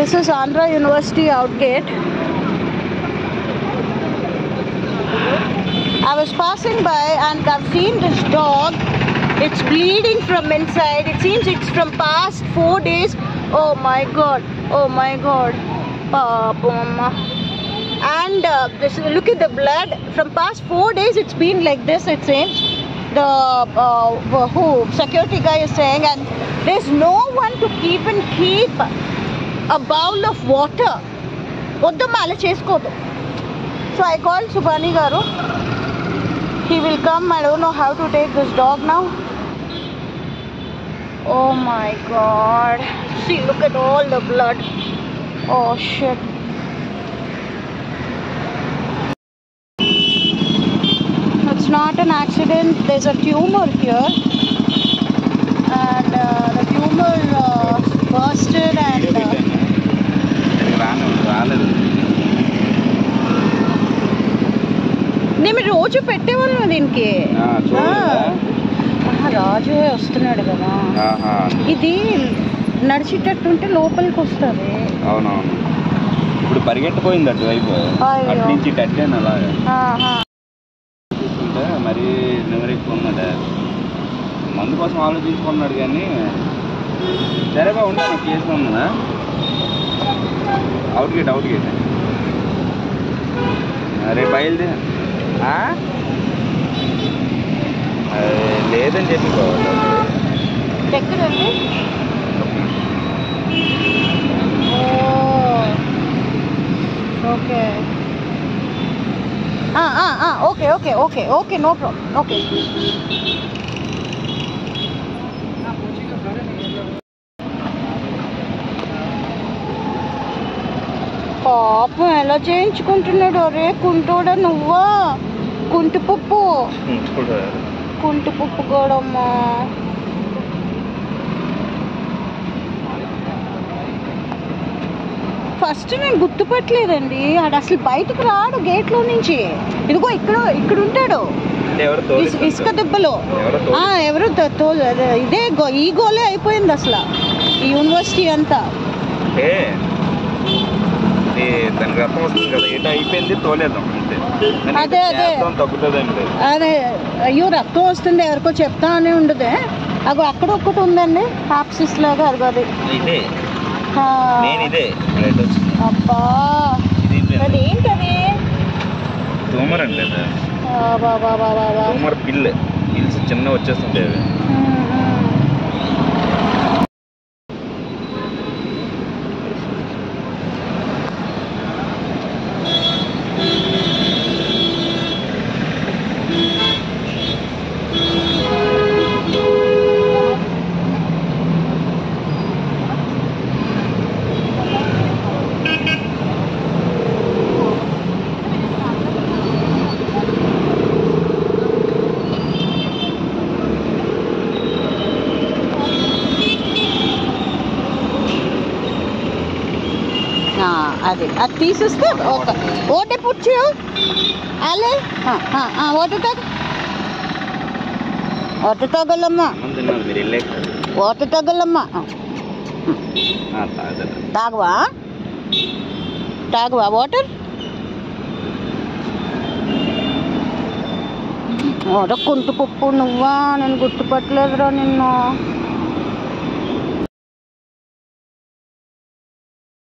This is Andhra University outgate. I was passing by and I've seen this dog. It's bleeding from inside. It seems it's from past four days. Oh my god. Oh my god. And uh, this, look at the blood. From past four days, it's been like this. It seems the uh, who security guy is saying, and there's no one to keep and keep a bowl of water. వద్దమ్మా అలా చేసుకోవద్దు so I call Subani గారు he will come i don't know how to take this dog now oh my god see look at all the blood oh shit it's not an accident there's a tumor here and uh, the tumor uh, bursted నేను రోజు పెట్టేవాళ్ళు దీనికి. రాజు వస్తున్నాడు కదా. ఇది నడిచేటట్టుంటే లోపలికి వస్తుంది అవునవును. ఇప్పుడు పరిగెట్టిపోయింది అటువైపు. అటు నుంచి కట్టాను అలాగా. చూస్తుంటే మరీ నెమరు ఎక్కువ ఉన్నాడు మందు కోసం ఆలోచించుకున్నాడు కానీ. సరేగా ఉండే నాకు కేసు ఉన్నదా? అవుట్ గేట్ అవుట్ గేట్ రేపు బయలుదే ఆ? అదే, లేదని చెప్పి ఎక్కడండి? ఓ. ఓకే. ఆ, ఆ, okay okay okay okay no problem okay. పాపం ఎలా చేయించుకుంటున్నాడు రే కుంటోడా నువ్వా? కుంటి పప్పు. కుంటి పప్పు కూడమ్మా ఫస్ట్ నేను గుర్తుపట్టలేదండి. ఆడు అసలు బయటకు రాడు గేట్లో నుంచి. ఇదిగో ఇక్కడ ఇక్కడ ఉంటాడు? ఇసుక దెబ్బలో. ఎవరో ఇదే ఈ గోలే అయిపోయింది అసలు. ఈ యూనివర్సిటీ అంతా. దానికి రక్తం వస్తుంది కదా. ఏటో అయిపోయింది తోలేద్దాం. అదే, అదే. తగ్గుతుందండి. అదే అయ్యో రక్తం వస్తుంది ఎవరికో చెప్తా అని ఉండదే. అగో అక్కడ ఒక్కటి ఉందండి ఆప్సిస్ లాగా అదిగో అది. ఇదే. ఆ, నేను ఇదే రైట్ వచ్చింది అబ్బా. అది? ఏంటది ట్యూమర్ అండి అది. ఆ, బా బా బా బా బా. ట్యూమర్ పిల్. పిల్స్ చిన్న వచ్చేస్తుంటాయి అవి. అది. అది తీసేస్తే ఒక ఓటే పుచ్చు. అలే? ఓటు తగ. ఓటు తగలమ్మా. ఓటు తగలమ్మా. తాగవా? తాగవా వాటర్ కుంటు పప్పు నువ్వా? నేను గుర్తుపట్టలేదురా నిన్ను.